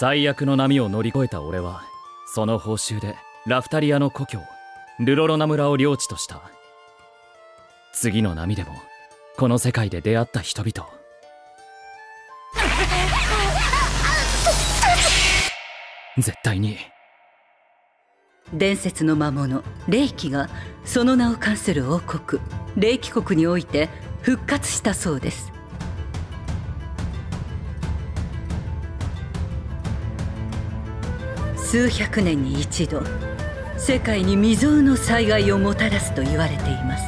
最悪の波を乗り越えた俺はその報酬でラフタリアの故郷ルロロナ村を領地とした。次の波でもこの世界で出会った人々。絶対に。伝説の魔物霊気がその名を冠する王国霊気国において復活したそうです。数百年に一度世界に未曾有の災害をもたらすと言われています。っ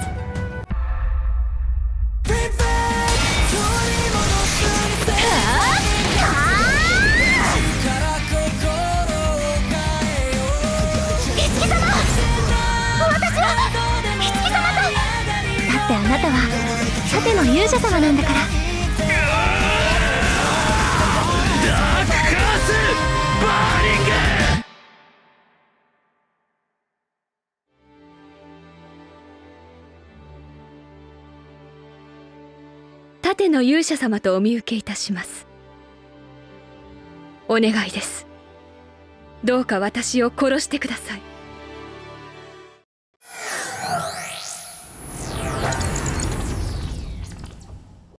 てあなたは盾の勇者様なんだから盾の勇者様とお見受けいたします。お願いです。どうか私を殺してください。